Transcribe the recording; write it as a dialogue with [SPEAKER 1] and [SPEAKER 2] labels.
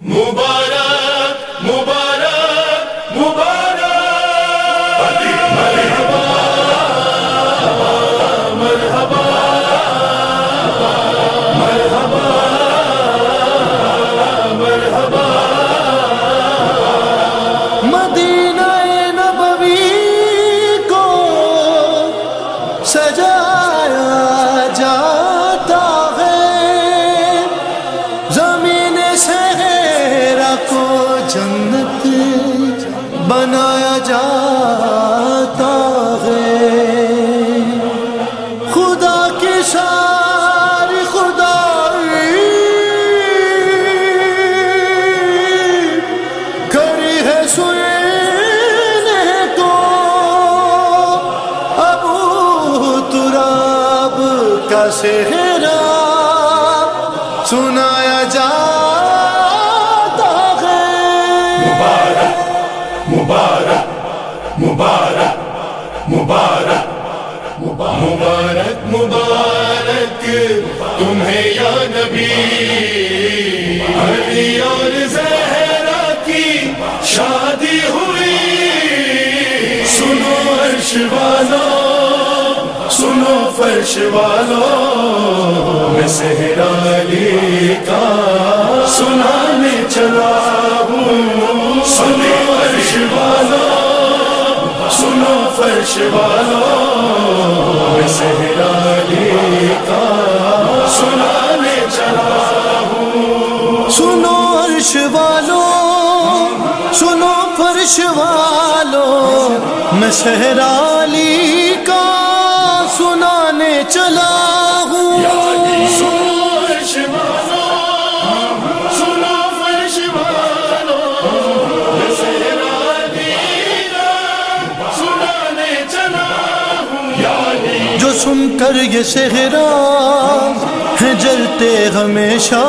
[SPEAKER 1] مبارک
[SPEAKER 2] کو جنت بنایا جاتا ہے۔ خدا کی ساری خدائی کری ہے سونے کو ابو تراب کا سہرا سنایا جاتا
[SPEAKER 1] مبارک مبارک مبارک مبارک مبارک، تمہیں یا نبی، علی اور زہرا کی شادی ہوئی۔ سنو عرش والو، سنو فرش والو، میں صحرا علی فرش والوں میں کا سنانے چلا
[SPEAKER 2] سنو عرش والو، سنو فرش والو، میں سہرالی کا سنانے چلا۔ ہوں جو سن کر یہ صحرا ہے جلتے ہمیشہ۔